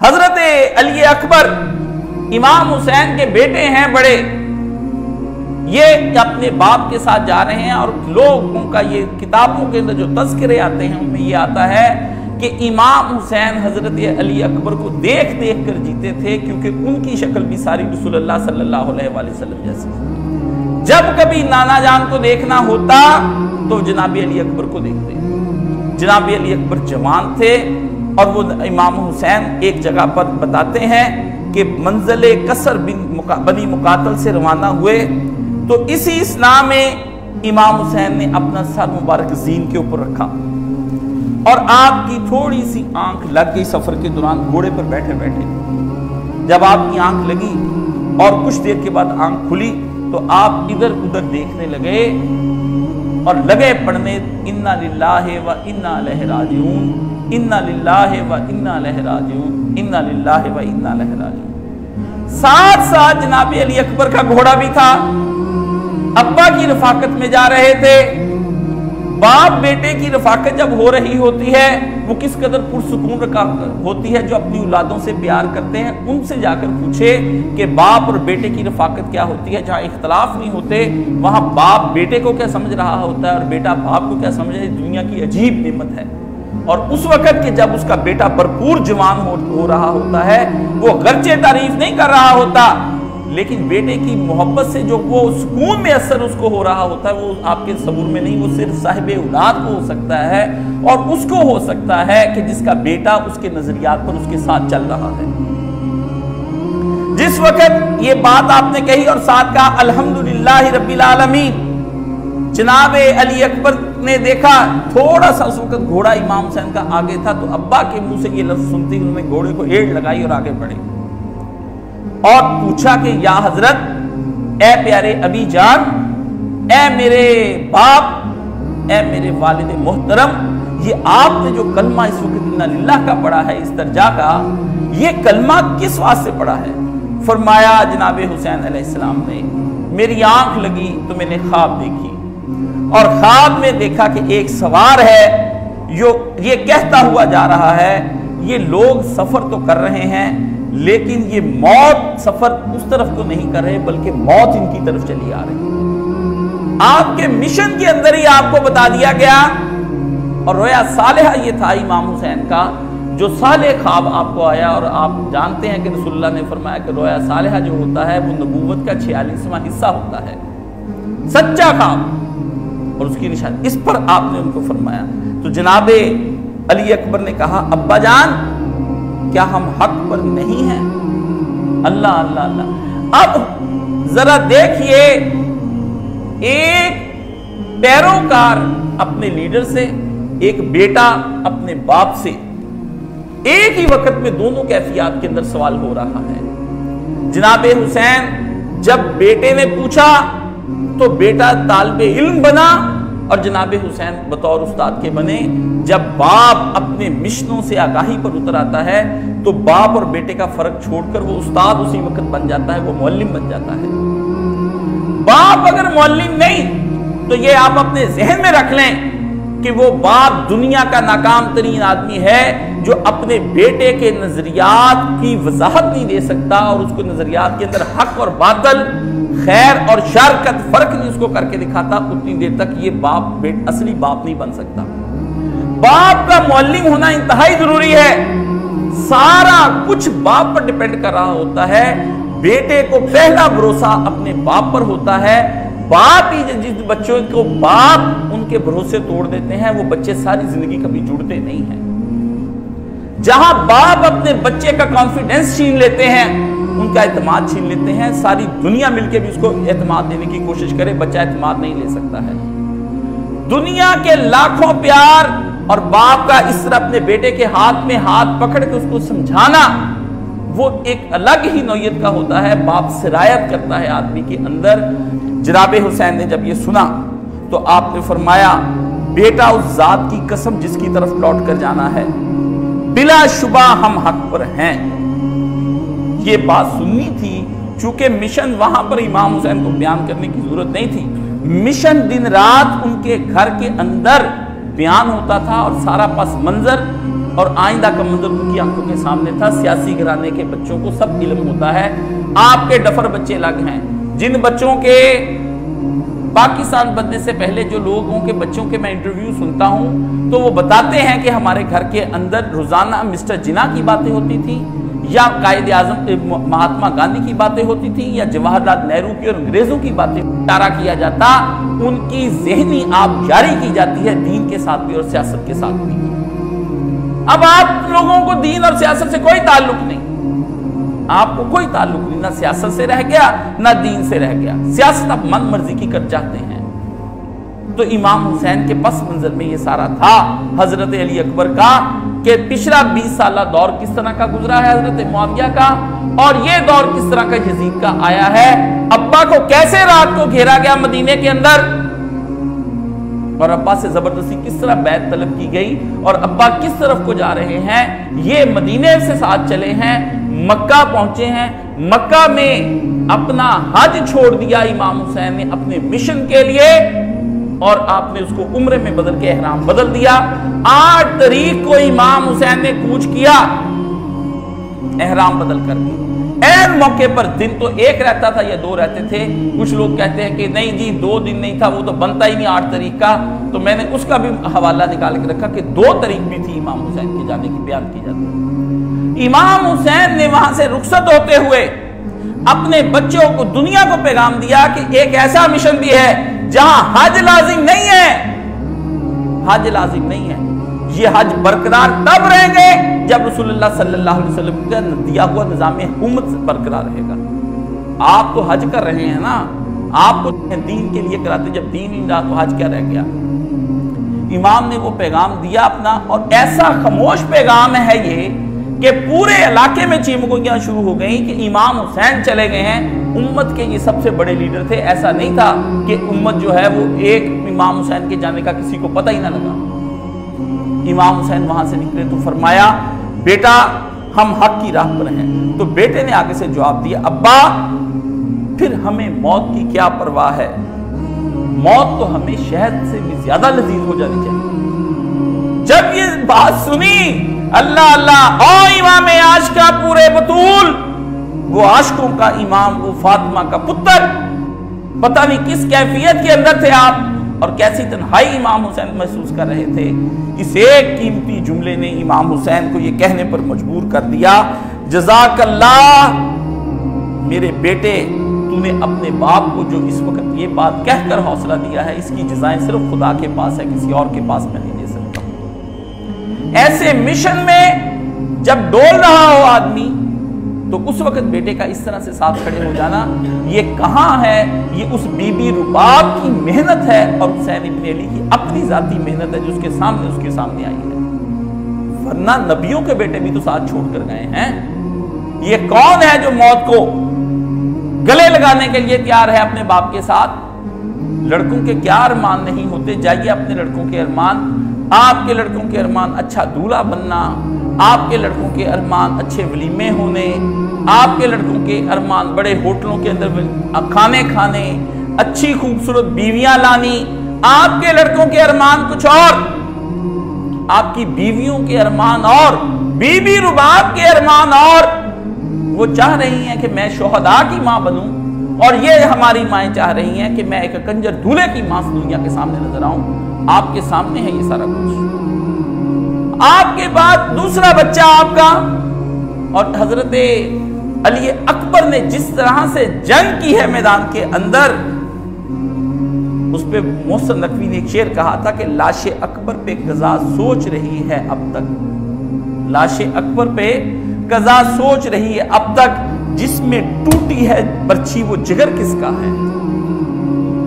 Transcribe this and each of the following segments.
हज़रत अली अकबर, इमाम हुसैन के बेटे हैं बड़े। ये अपने बाप के साथ जा रहे हैं और लोगों का ये किताबों के अंदर जो तस्करे आते हैं, उनमें ये आता है कि इमाम हुसैन हज़रत अली अकबर को देख देख कर जीते थे, क्योंकि उनकी शक्ल भी सारी रसूलुल्लाह सल्लल्लाहु अलैहि वसल्लम जैसी जब कभी नाना जान को देखना होता तो जनाबी अली अकबर को देखते। जनाबी अली अकबर जवान थे और वो इमाम हुसैन एक जगह पर बताते हैं कि मंजिल कसर बिन मुका, बनी मुकातल से रवाना हुए। तो इसी इस्लाम में इमाम हुसैन ने अपना सर मुबारक जीन के ऊपर रखा। और आपकी थोड़ी सी आँख लग गई सफ़र के दौरान घोड़े पर बैठे बैठे। जब आपकी आँख लगी और कुछ देर के बाद आँख खुली तो आप इधर उधर देखने लगे और लगे पढ़ने, इन्ना लिल्लाह व इन्ना लहराजून इन्ना लिल्लाह व इन्ना लहराजून इन्ना लिल्लाह व इन्ना लहराजून साथ साथ जनाब अली अकबर का घोड़ा भी था। अब्बा की रफाकत में जा रहे थे। बाप बेटे की रफाकत जब हो रही होती है वो किस कदर पुरसकून होती है जो अपनी औलादों से प्यार करते हैं? उनसे जाकर पूछे कि बाप और बेटे की रफाकत क्या होती है? जहाँ इख्तलाफ नहीं होते वहाँ बाप बेटे को क्या समझ रहा होता है और बेटा बाप को क्या समझ रहा है? दुनिया की अजीब निमत है। और उस वक्त के जब उसका बेटा भरपूर जवान हो, हो रहा होता है वो गर्चे तारीफ़ नहीं कर रहा होता। लेकिन बेटे की मोहब्बत से जो वो सुकून में असर उसको हो रहा होता है, वो आपके सबूर में नहीं, वो सिर्फ़ साहिब औलाद को हो सकता है और उसको हो सकता है कि जिसका बेटा उसके नजरियात पर उसके साथ चल रहा है। जिस वक्त ये बात आपने कही और साथ कहा, अल्हम्दुलिल्लाह रब्बिल आलमीन जनाब अली अकबर ने देखा, थोड़ा सा उस वक्त घोड़ा इमाम हुसैन का आगे था तो अब्बा के मुँह से ये लफ्ज सुनते ही उन्होंने घोड़े को एड़ लगाई और आगे बढ़े। और पूछा कि, या हज़रत ए प्यारे अभी जान ए मेरे बाप ए मेरे वालिद मोहतरम, ये आपने जो कलमा इस वक्त लिल्लाह का पढ़ा है, इस दर्जा का, ये कलमा किस वास्ते पढ़ा है? फरमाया, जनाब हुसैन अलैहिस्सलाम ने, मेरी आँख लगी तो मैंने ख्वाब देखी और ख्वाब में देखा कि एक सवार है जो ये कहता हुआ जा रहा है, ये लोग सफ़र तो कर रहे हैं लेकिन ये मौत सफ़र उस तरफ़ को नहीं कर रहे, बल्कि मौत इनकी तरफ़ चली आ रही है। आपके मिशन के अंदर ही आपको बता दिया गया, और रोया सालेहा ये था इमाम हुसैन का, जो साले ख्वाब आपको आया, और आप जानते हैं कि रसुल्ला ने फरमाया कि रोया सालेहा जो होता है, वो नबूवत का छियालीसवां हिस्सा होता है। सच्चा ख्वाब। और उसकी निशान, इस पर आपने उनको फरमाया। तो जनाबे अली अकबर ने कहा अब्बा जान क्या हम हक पर नहीं हैं? अल्लाह अल्लाह अल्लाह। अब जरा देखिए, एक पैरोकार अपने लीडर से, एक बेटा अपने बाप से, एक ही वक्त में दोनों कैफियात के अंदर सवाल हो रहा है। जनाब हुसैन, जब बेटे ने पूछा तो बेटा तालब इल्म बना और जनाब हुसैन बतौर उस्ताद के बने। जब बाप अपने मिशनों से आगाही पर उतर आता है तो बाप और बेटे का फ़र्क छोड़कर वो उस्ताद उसी वक्त बन जाता है, वो मौलिम बन जाता है। बाप अगर मौलिम नहीं तो ये आप अपने जहन में रख लें कि वो बाप दुनिया का नाकाम तरीन आदमी है, जो अपने बेटे के नजरियात की वजाहत नहीं दे सकता और उसको नजरियात के अंदर हक और बादल खैर और शर का फ़र्क नहीं उसको करके दिखाता, उतनी देर तक ये बाप बेट असली बाप नहीं बन सकता। बाप का मौलिम होना इंतहाई ज़रूरी है। सारा कुछ बाप पर डिपेंड कर रहा होता है। बेटे को पहला भरोसा अपने बाप पर होता है। बाप ही जिस बच्चों को बाप उनके भरोसे तोड़ देते हैं, वो बच्चे सारी ज़िंदगी कभी जुड़ते नहीं हैं। जहाँ बाप अपने बच्चे का कॉन्फिडेंस छीन लेते हैं, उनका एतमाद छीन लेते हैं, सारी दुनिया मिलकर भी उसको एतमाद देने की कोशिश करे, बच्चा एतमाद नहीं ले सकता है। दुनिया के लाखों प्यार और बाप का इस तरह अपने बेटे के हाथ में हाथ पकड़ के उसको समझाना, वो एक अलग ही नोयत का होता है। बाप सिरायत करता है आदमी के अंदर। जनाब हुसैन ने जब ये सुना तो आपने फरमाया, बेटा उस जात की कसम जिसकी तरफ़ लौट कर जाना है बिला शुबा हम हक पर हैं। ये बात सुननी थी, चूँकि मिशन वहाँ पर इमाम हुसैन को बयान करने की ज़रूरत नहीं थी। मिशन दिन रात उनके घर के अंदर बयान होता था और सारा पस मंजर और आइंदा का मंजर उनकी आँखों के सामने था। सियासी घराने के बच्चों को सब इलम होता है। आपके डफर बच्चे अलग हैं। जिन बच्चों के पाकिस्तान बनने से पहले जो लोगों के बच्चों के मैं इंटरव्यू सुनता हूँ तो वो बताते हैं कि हमारे घर के अंदर रोज़ाना मिस्टर जिना की बातें होती थी, या कायद आज़म महात्मा गांधी की बातें होती थी, या जवाहरलाल नेहरू की और अंग्रेज़ों की बातें। तारा किया जाता, उनकी जहनी आप जारी की जाती है दीन के साथ भी और सियासत के साथ भी। अब आप लोगों को दीन और सियासत से कोई ताल्लुक नहीं। आपको कोई ताल्लुक नहीं, ना सियासत से रह गया, ना दीन से रह गया। सियासत आप मन मर्ज़ी की कर जाते हैं। तो इमाम हुसैन के पस मंजर में ये सारा था, हज़रत अली अकबर का, कि पिछला 20 साल दौर किस तरह का गुजरा है हज़रत मुआविया का? और ये दौर किस तरह का यजीद का आया है? अब्बा को कैसे रात को घेरा गया मदीने के अंदर? और अब्बा से ज़बरदस्ती किस तरह बैत तलब की गई और अब्बा किस तरफ़ को जा रहे हैं, ये मदीने से साथ चले हैं, मक्का पहुँचे हैं, मक्का में अपना हज छोड़ दिया इमाम हुसैन ने अपने मिशन के लिए और आपने उसको उम्र में बदल के एहराम बदल दिया। आठ तारीख को इमाम हुसैन ने कूच किया, एहराम बदल करके एन मौके पर दिन तो एक रहता था या दो रहते थे। कुछ लोग कहते हैं कि नहीं जी, दो दिन नहीं था, वो तो बनता ही नहीं आठ तारीख का तो मैंने उसका भी हवाला निकाल के रखा कि दो तारीख भी थी इमाम हुसैन के जाने की, बयान की जाती इमाम हुसैन ने वहाँ से रुखसत होते हुए अपने बच्चों को, दुनिया को पैगाम दिया कि एक ऐसा मिशन भी है जहाँ हज लाजिम नहीं है। हज लाजिम नहीं है। ये हज बरकरार तब रहेंगे जब रसूलुल्लाह सल्लल्लाहु अलैहि वसल्लम का दिया हुआ निज़ाम हुकूमत बरकरार रहेगा। आप तो हज कर रहे हैं ना आपको दीन के लिए कराते जब दीन ही रहा तो हज क्या रह गया? इमाम ने वो पैगाम दिया अपना, और ऐसा खामोश पैगाम है ये कि पूरे इलाके में चीमकों शुरू हो गई कि इमाम हुसैन चले गए हैं। उम्मत के ये सबसे बड़े लीडर थे। ऐसा नहीं था कि उम्मत जो है वो एक इमाम हुसैन के जाने का किसी को पता ही ना लगा। इमाम हुसैन वहाँ से निकले तो फरमाया बेटा, हम हक की राह पर हैं। तो बेटे ने आगे से जवाब दिया, अब्बा, फिर हमें मौत की क्या परवाह है? मौत तो हमें शहद से भी ज़्यादा लजीज हो जानी चाहिए। जब ये बात सुनी, अल्लाह अल्लाह, ओ इमाम आज का पूरे बतूल, वो आशकों का इमाम, वो फातिमा का पुत्र, पता नहीं किस कैफियत के अंदर थे आप। और कैसी तनहाई इमाम हुसैन महसूस कर रहे थे। इस एक कीमती जुमले ने इमाम हुसैन को यह कहने पर मजबूर कर दिया जजाकल्ला मेरे बेटे, तूने अपने बाप को जो इस वक्त ये बात कहकर हौसला दिया है, इसकी जजाएँ सिर्फ़ खुदा के पास है, किसी और के पास मैं नहीं दे सकता। ऐसे मिशन में जब डोल रहा हो आदमी तो उस वक्त बेटे का इस तरह से साथ खड़े हो जाना, ये कहाँ है? ये उस बीबी रुबाब की मेहनत है और की अपनी जाती मेहनत है जो उसके सामने उसके सामने आई है। वरना नबियों के बेटे भी तो साथ छोड़कर गए हैं। ये कौन है जो मौत को गले लगाने के लिए तैयार है अपने बाप के साथ? लड़कों के क्या अरमान नहीं होते। जाइए अपने लड़कों के अरमान। आपके लड़कों के अरमान अच्छा दूल्हा बनना। आपके लड़कों के अरमान अच्छे वलीमे होने, आपके लड़कों के अरमान बड़े होटलों के अंदर खाने खाने, अच्छी खूबसूरत बीवियाँ लानी, आपके लड़कों के अरमान कुछ और। आपकी बीवियों के अरमान और, बीबी रुबाब के अरमान और। वो चाह रही हैं कि मैं शोहदा की माँ बनूं और ये हमारी माएँ चाह रही हैं कि मैं एक कंजर दूल्हे की माँ दुनिया के सामने नज़र आऊँ। आपके सामने है ये सारा कुछ। आपके बाद दूसरा बच्चा आपका। और हज़रत अली अकबर ने जिस तरह से जंग की है मैदान के अंदर, उस पर मोहसन नकवी ने एक शेर कहा था कि लाश अकबर पे कजा सोच रही है अब तक। लाश अकबर पे कजा सोच रही है अब तक। जिसमें टूटी है बर्छी वो जिगर किसका है?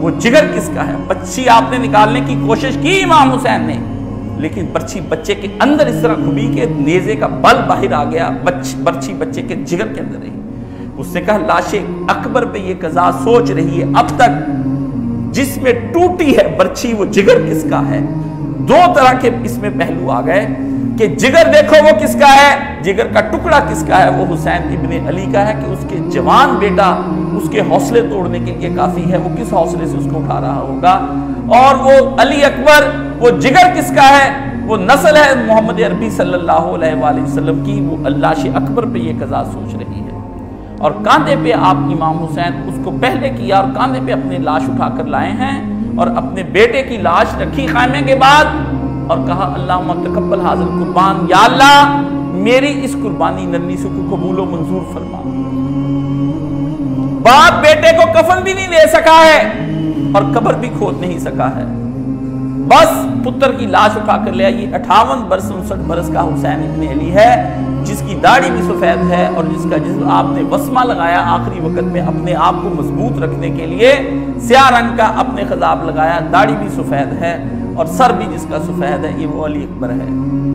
वो जिगर किसका है? बच्ची आपने निकालने की कोशिश की इमाम हुसैन ने। लेकिन बर्छी बच्चे के अंदर इस तरह घुमी के नेजे का बल बाहर आ गया बच, बर्छी बच्चे के जिगर के अंदर रही। उसने कहा लाशे अकबर पे ये कजा सोच रही है अब तक जिसमें टूटी है बर्छी वो जिगर किसका है? दो तरह के इसमें पहलू आ गए कि जिगर देखो वो किसका है जिगर का टुकड़ा किसका है वो हुसैन इब्ने अली का है कि उसके जवान बेटा उसके हौसले तोड़ने के लिए काफ़ी है वो किस हौसले से उसको उठा रहा होगा? और वो अली अकबर वो जिगर किसका है? वो नस्ल है मोहम्मद अरबी सल्लल्लाहु अलैहि वसल्लम की। वो अल्लाह अकबर पे ये कज़ा सोच रही है। और कांधे पे आप इमाम हुसैन उसको पहले किया और कांधे पे अपनी लाश उठाकर लाए हैं और अपने बेटे की लाश रखी खामे के बाद और कहा अल्लाह तकबल हाजिर कुर्बान, या मेरी इस कुर्बानी नन्नी से को कबूलो मंजूर फरमा। बाप बेटे को कफन भी नहीं दे सका है और कब्र भी खोद नहीं सका है। बस पुत्र की लाश उठा कर ले आई अठावन बरस, उनसठ बरस का हुसैन इतने अली है, जिसकी दाढ़ी भी सफ़ेद है और जिसका जिस आपने वसमा लगाया आखिरी वक्त में अपने आप को मज़बूत रखने के लिए स्या रंग का अपने खजाब लगाया, दाढ़ी भी सफ़ेद है और सर भी जिसका सफ़ेद है, ये वो अली अकबर है।